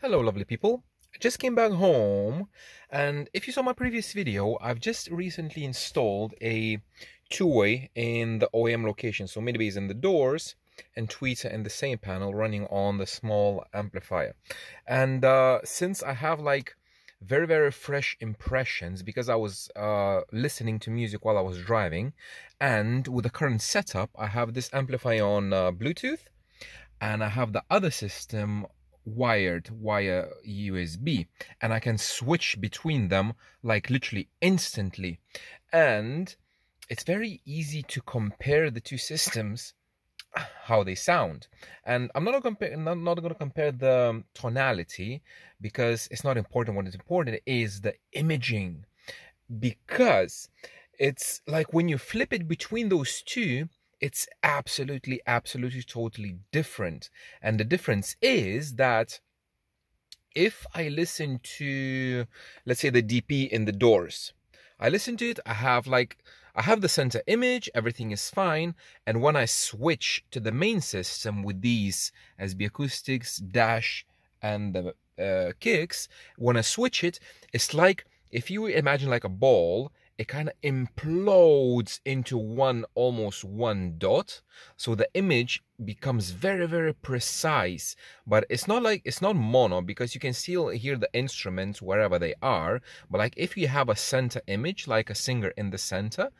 Hello lovely people. I just came back home and if you saw my previous video, I've just recently installed a two-way in the OEM location. So Midbase in the doors and tweeter in the same panel running on the small amplifier. And uh, since I have like very very fresh impressions because I was uh, listening to music while I was driving and with the current setup I have this amplifier on uh, Bluetooth and I have the other system wired via USB and I can switch between them like literally instantly. And it's very easy to compare the two systems how they sound. And i'm not to compare not, not to compare the tonality because it's not important. What is important is the imaging because it's like when you flip it between those two it's absolutely, absolutely, totally different. And the difference is that if I listen to, let's say, the DP in the doors, I listen to it, I have like, I have the center image, everything is fine. And when I switch to the main system with these SB Acoustics, Dash, and the uh, kicks, when I switch it, it's like if you imagine like a ball it kind of implodes into one almost one dot. So the image becomes very very precise but it's not like it's not mono because you can still hear the instruments wherever they are. But like if you have a center image like a singer in the center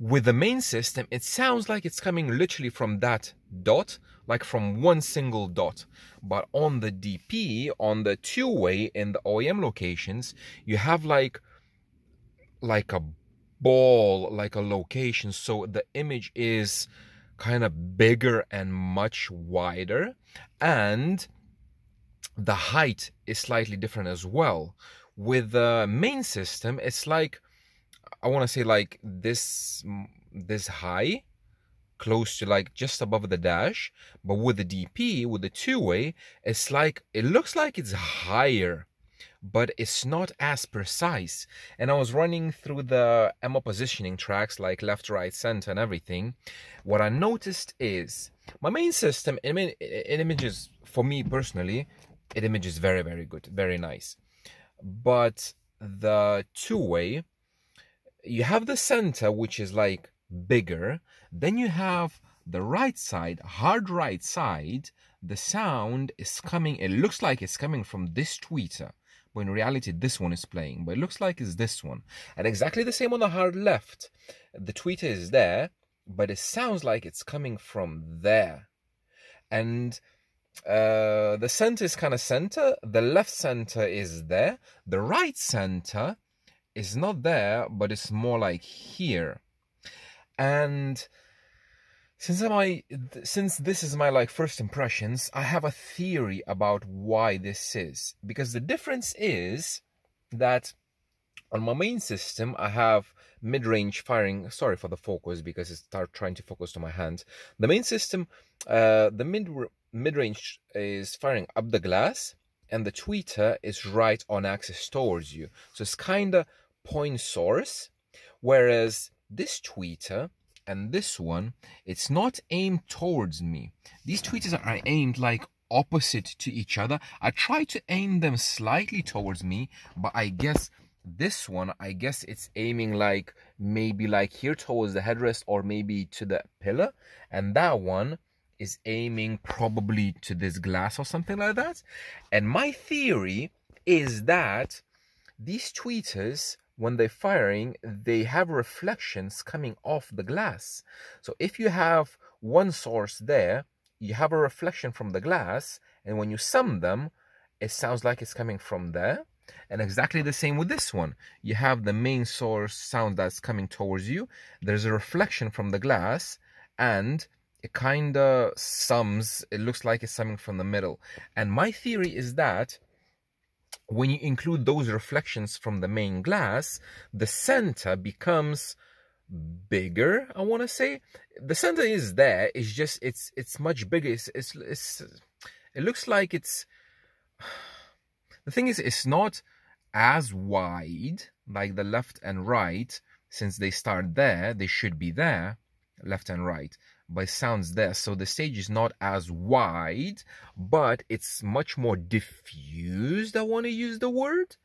with the main system it sounds like it's coming literally from that dot like from one single dot. But on the dp on the two-way in the oem locations you have like like a ball, like a location. So the image is kind of bigger and much wider. And the height is slightly different as well. With the main system, it's like, I want to say like this, this high, close to like just above the dash. But with the DP, with the two-way, it's like, it looks like it's higher but it's not as precise. And I was running through the EMMA positioning tracks like left, right, center, and everything. What I noticed is my main system, it, it images, for me personally, it images very, very good, very nice. But the two way, you have the center, which is like bigger, then you have the right side, hard right side, the sound is coming, it looks like it's coming from this tweeter but in reality this one is playing but it looks like it's this one. And exactly the same on the hard left. The tweeter is there but it sounds like it's coming from there. And uh, the center is kind of center the left center is there the right center is not there but it's more like here. And since my since this is my like first impressions, I have a theory about why this is. Because the difference is that on my main system, I have mid-range firing. Sorry for the focus because it's start trying to focus to my hand. The main system, uh, the mid mid-range is firing up the glass, and the tweeter is right on axis towards you. So it's kind of point source, whereas this tweeter and this one, it's not aimed towards me. These tweeters are aimed like opposite to each other. I try to aim them slightly towards me, but I guess this one, I guess it's aiming like maybe like here towards the headrest or maybe to the pillar. And that one is aiming probably to this glass or something like that. And my theory is that these tweeters when they're firing, they have reflections coming off the glass. So if you have one source there, you have a reflection from the glass, and when you sum them, it sounds like it's coming from there. And exactly the same with this one. You have the main source sound that's coming towards you. There's a reflection from the glass, and it kind of sums. It looks like it's coming from the middle. And my theory is that when you include those reflections from the main glass, the center becomes bigger, I want to say. The center is there, it's just, it's it's much bigger. It's, it's, it's, it looks like it's, the thing is, it's not as wide like the left and right, since they start there, they should be there, left and right. By sounds there. So the stage is not as wide, but it's much more diffused. I want to use the word.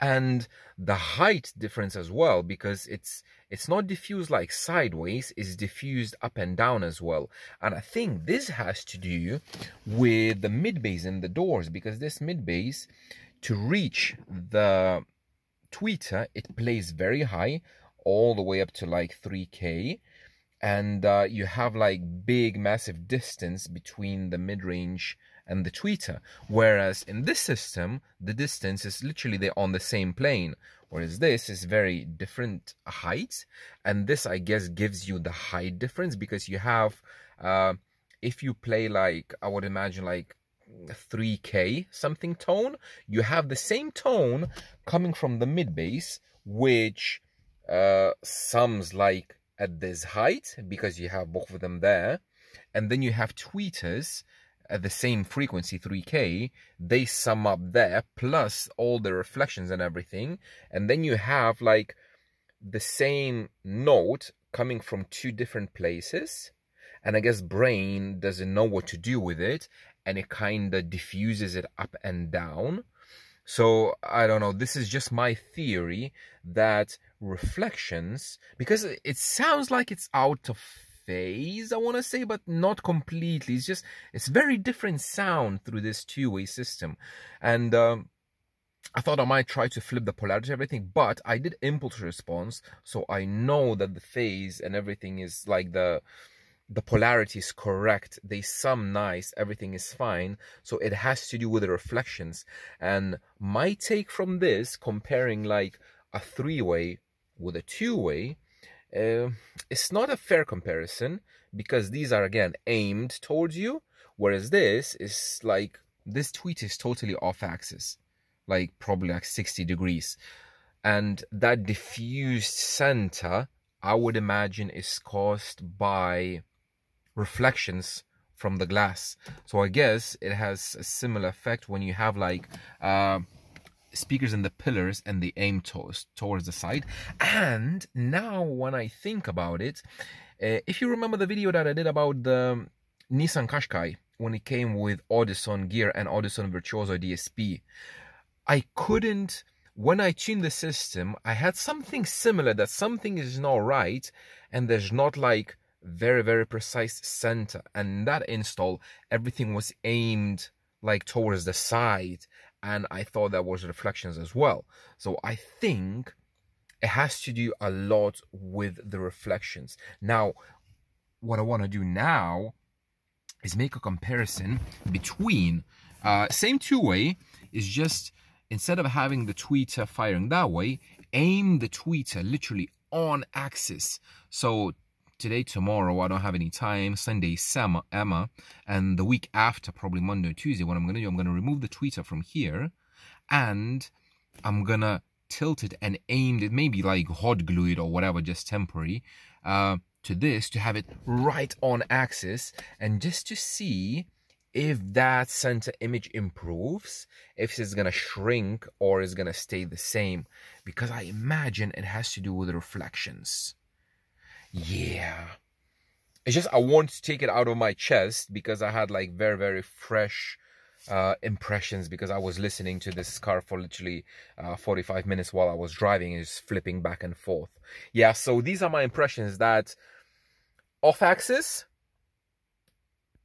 And the height difference as well, because it's it's not diffused like sideways, it's diffused up and down as well. And I think this has to do with the mid bass in the doors, because this mid bass to reach the tweeter, it plays very high, all the way up to like 3K and uh, you have like big massive distance between the mid-range and the tweeter. Whereas in this system the distance is literally they're on the same plane whereas this is very different height. And this i guess gives you the height difference because you have uh, if you play like i would imagine like 3k something tone you have the same tone coming from the mid bass which uh, sums like at this height because you have both of them there. And then you have tweeters at the same frequency, 3K. They sum up there plus all the reflections and everything. And then you have like the same note coming from two different places. And I guess brain doesn't know what to do with it. And it kind of diffuses it up and down. So I don't know. This is just my theory that reflections, because it sounds like it's out of phase, I want to say, but not completely. It's just, it's very different sound through this two-way system. And, um, I thought I might try to flip the polarity everything, but I did impulse response, so I know that the phase and everything is like the the polarity is correct they sum nice everything is fine so it has to do with the reflections and my take from this comparing like a three-way with a two-way uh, it's not a fair comparison because these are again aimed towards you whereas this is like this tweet is totally off axis like probably like 60 degrees and that diffused center i would imagine is caused by reflections from the glass. So I guess it has a similar effect when you have like uh, speakers in the pillars and they aim towards, towards the side. And now when I think about it, uh, if you remember the video that I did about the Nissan Qashqai when it came with Audison gear and Audison Virtuoso DSP, I couldn't when I tuned the system, I had something similar that something is not right and there's not like very very precise center and that install everything was aimed like towards the side and i thought that was reflections as well. So i think it has to do a lot with the reflections. Now what i want to do now is make a comparison between uh, same two-way is just instead of having the tweeter firing that way aim the tweeter literally on axis. So today, tomorrow, I don't have any time. Sunday, Sama, Emma. And the week after, probably Monday or Tuesday, what I'm going to do, I'm going to remove the tweeter from here. And I'm going to tilt it and aim it, maybe like hot glue it or whatever, just temporary, uh, to this to have it right on axis. And just to see if that center image improves, if it's to shrink or is to stay the same. Because I imagine it has to do with reflections yeah. It's just i want to take it out of my chest because i had like very very fresh uh, impressions because i was listening to this car for literally uh, 45 minutes while i was driving and just flipping back and forth. Yeah so these are my impressions that off axis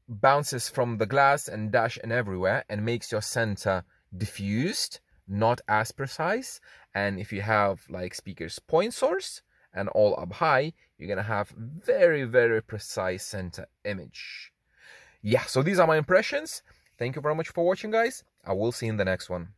bounces from the glass and dash and everywhere and makes your center diffused not as precise. And if you have like speakers point source and all up high, you're going to have very, very precise center image. Yeah, so these are my impressions. Thank you very much for watching, guys. I will see you in the next one.